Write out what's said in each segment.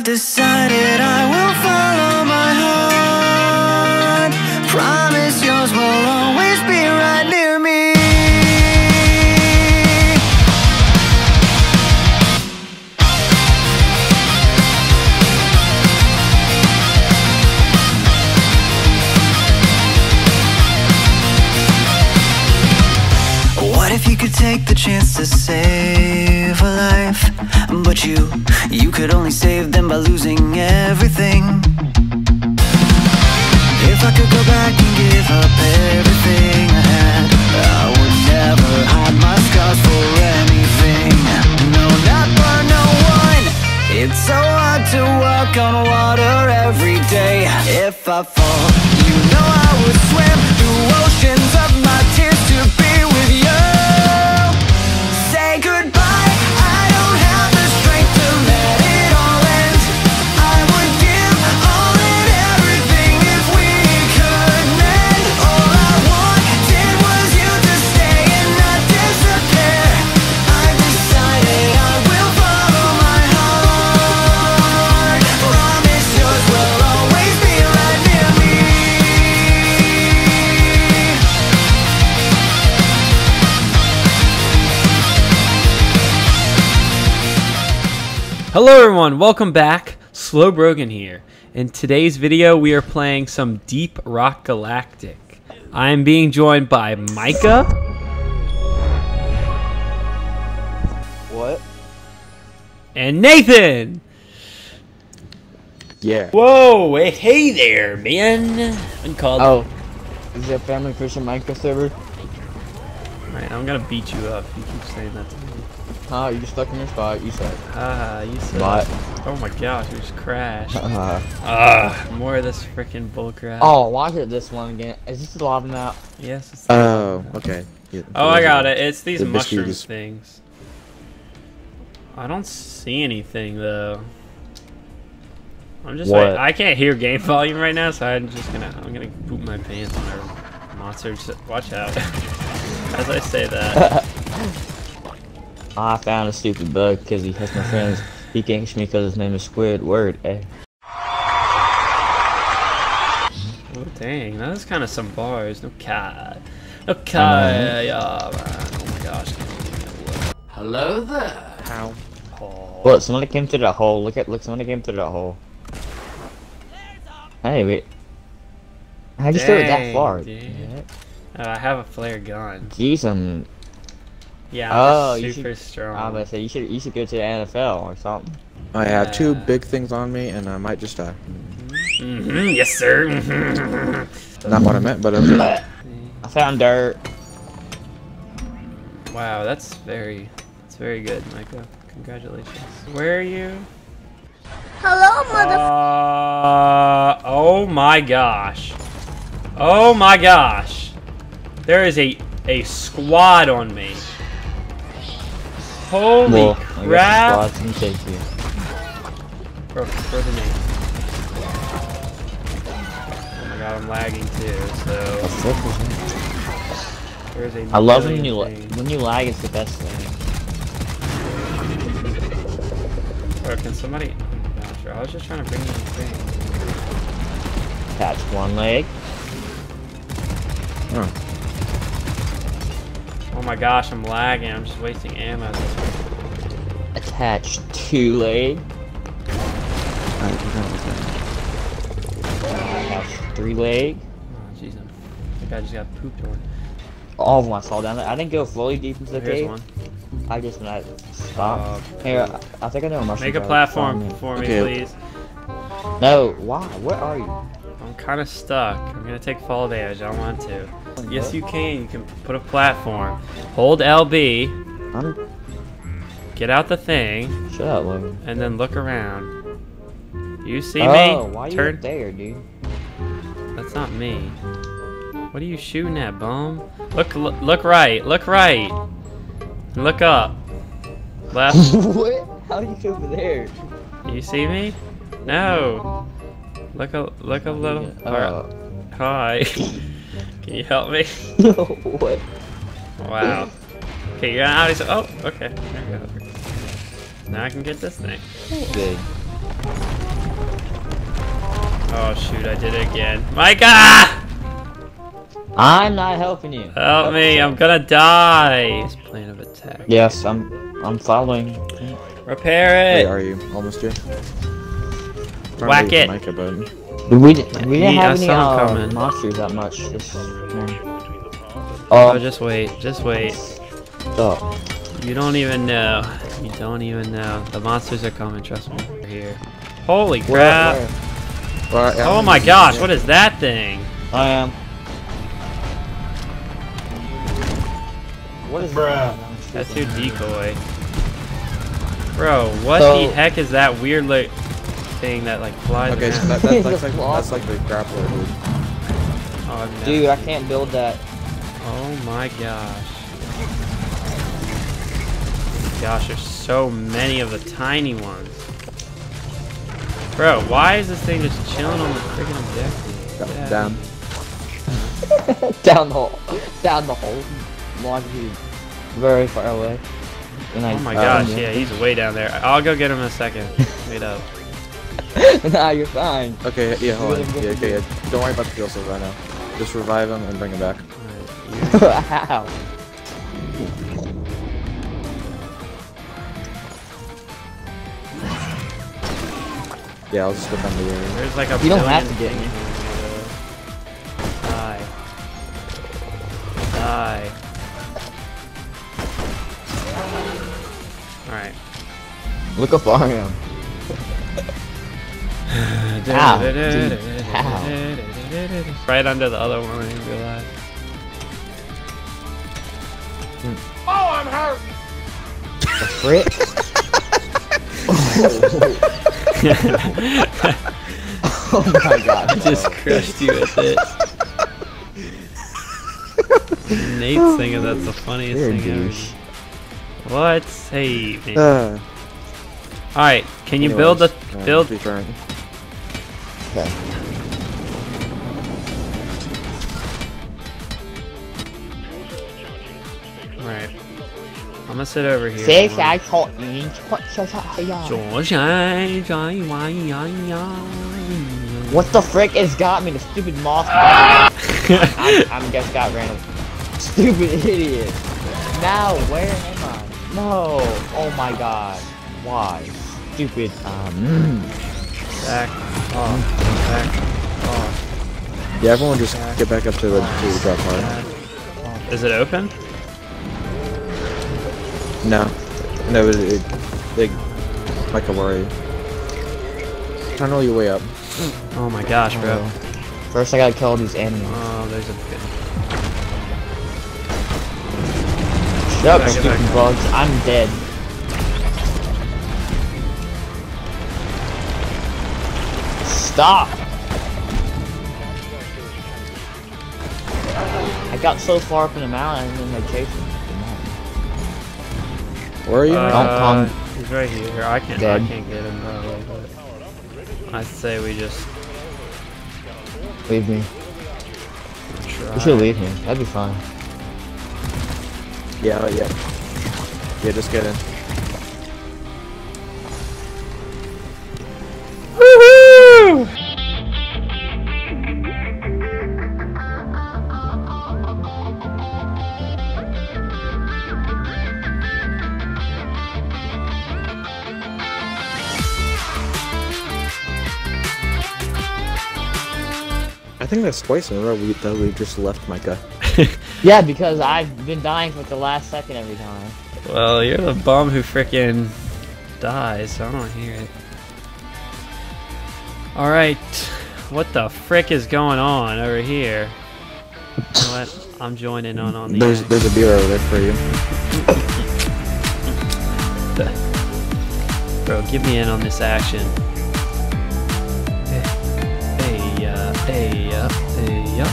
I've decided I will follow my heart. Promise yours will always be right near me. What if you could take the chance to save a life? But you, you could only save them by losing everything. If I could go back and give up everything I had, I would never hide my scars for anything. No, not for no one. It's so hard to walk on water every day. If I fall, you know I would swim through oceans of my Hello everyone, welcome back. Slow Brogan here. In today's video, we are playing some Deep Rock Galactic. I am being joined by Mikah, What? and Nathan. Yeah. Whoa, hey, hey there, man. I'm called. Oh, is that a family Christian Minecraft server? Alright, I'm gonna beat you up. You keep saying that to me. Huh? You stuck in your spot. You said. Ah, you said. What? Oh my gosh, you just crashed. Uh, Ah, more of this freaking bullcrap. oh, watch it this one again. Is this the lava map? yes. It's Oh, okay. Yeah, Oh, I got it. It's these The mushroom biscuits. things. I don't see anything though. I'm just What? wait- I can't hear game volume right now, so I'm just gonna I'm gonna poop my pants on our monster. Just watch out. As I say that. I found a stupid bug because he has my friends. He ganks me because his name is Squidward. Eh. oh dang, that was kind of some bars. No cat. No cat. Yeah, man. Oh my gosh. Hello there. How? Oh. Look, somebody came through that hole. Look at look, somebody came through that hole. Hey, wait. How'd you throw it that far? dude. Uh, I have a flare gun. Jeez, I'm. Yeah, Oh, I'm you just super should- strong. I was about to say you should you should go to the NFL or something. I have two big things on me, and I might just die. hmm yes, sir. Not what I meant, but okay. I found dirt. wow, that's very, that's very good, Mikah. Congratulations. Where are you? Hello, mother. Uh, oh my gosh. Oh my gosh. There is a a squad on me. Holy well, crap! I guess the squad's gonna take you. Bro, throw the name. Oh my god, I'm lagging too. So there's a. I love when you things. when you lag. It's the best thing. Or can somebody? Oh my gosh, I was just trying to bring you the thing. Attach one leg. Oh. Oh my gosh, I'm lagging. I'm just wasting ammo. Attached two leg. I forgot what that three leg. Oh jeez, I'm- think I just got pooped on. All of them I saw down there. I didn't go fully deep into the Here's cave. one. I just when I stopped. Uh, Here, I, I think I know a mushroom. Make a platform Follow me. for me, Okay. please. No, why? Where are you? I'm kind of stuck. I'm gonna take fall damage. I don't want to. Yes, you can. You can put a platform. Hold LB. I'm. Get out the thing, Shut up, Logan. and then look around. You see oh, me? why are you Turn. there, dude? That's not me. What are you shooting at, bum? Look, look, look right. Look right. Look up. Left. what? How are you over there? you see me? No. Look a look a little. Uh, Hi. Can you help me? no, what? Wow. Okay, you're out. Of, oh, okay. There we go. Now I can get this thing. Good. Oh shoot, I did it again. Mikah! I'm not helping you. Help me, I'm gonna die. His plan of attack. Yes, I'm. I'm following. Repair Wait, it. are you almost here? Whack it. Mikah, but We didn't. We didn't He- have I any uh, monsters that much. This. one. Oh, Oh, just wait, just wait. stop. You don't even know. You don't even know. The monsters are coming, trust me. They're here. Holy crap. where? Well, yeah, Oh my gosh, what is that thing? I am. What is Bruh. That's your decoy. Bro, what So- the heck is that weird like thing that like flies Okay, so that, that, that's, like, that's like the grappler, dude. Oh, I've Dude, I can't build that. Oh my gosh. Gosh, there's so many of the tiny ones. Bro, why is this thing just chilling on the freaking objective? Go- Get out of Down. down the hole. Down the hole. Longitude. Very far away. And I, Oh my uh, gosh, yeah, he's way down there. I'll go get him in a second. Wait up. nah, you're fine. Okay, yeah, hold on. Yeah, okay, yeah. Don't worry about the kill still right now. Just revive him and bring him back. Alright, Ow. Yeah, I'll just go down the you- area. There's like a You don't have to get me. things. Die. Die. Alright. Look how far I. Ow, dude, ow. Right under the other one, I didn't realize. Oh, I'm hurt! The frick? oh my god. I just crushed you with it. Nate's thinking that's the funniest You're thing ever. douche. What? Hey, man. Uh, Alright, can you build the anyways, uh, build be trying. Okay. Alright. I'm gonna sit over here. 谁 for 才 one. 考你快下下哎呀左闪转弯呀呀 What the frick has got me? The stupid moth. I'm, I'm just got random. Stupid idiot. Now, where am I? No. Oh my god. Why? Stupid. Um. Back off. Back off. Yeah, everyone just get back up to the, to the drop part. Back off. Is it open? No. No, it, it, they, Mikah, where are you? Tunnel your way up. Oh my gosh, bro. Oh. First, I gotta kill all these animals. Oh, there's a bit. Shut up, stupid bugs. I'm dead. Stop! I got so far up in the mountain and then they chased me. Where are you? Uh, Don't come. He's right here. I can't. Dead. I can't get him probably. But I say we just Leave me. try. You should leave me. That'd be fine. yeah, yeah. Yeah, just get in. Think that's twice in a row we, that we just left Mikah. Yeah, because I've been dying for the last second every time. Well, you're the bum who frickin' dies, so I don't hear it. Alright, what the frick is going on over here? You know what? I'm joining on on the There's act. there's a beer over there for you. Bro, get me in on this action. Hey, hey, uh, hey, uh,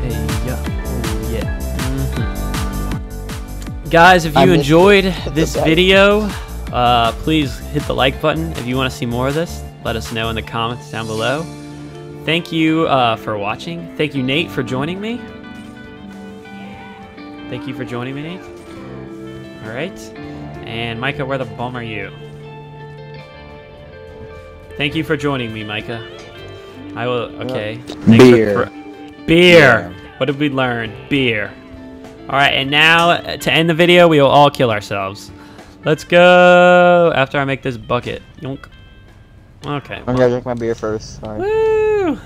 hey, oh, yeah. Mhm. Guys, if you enjoyed it. this video, uh, please hit the like button. If you want to see more of this, let us know in the comments down below. Thank you uh, for watching. Thank you, Nate, for joining me. Thank you for joining me, Nate. All right. And Mikah, where the bum are you? Thank you for joining me, Mikah. I will. Okay. Thanks for Beer. cr- Beer. What did we learn? Beer. All right, and now uh, to end the video, we will all kill ourselves. Let's go. After I make this bucket. Yonk. Okay. I'm gonna drink my beer first. Sorry. Woo!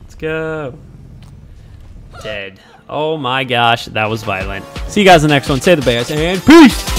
Let's go. Dead. Oh my gosh, that was violent. See you guys in the next one. Say the bears and peace.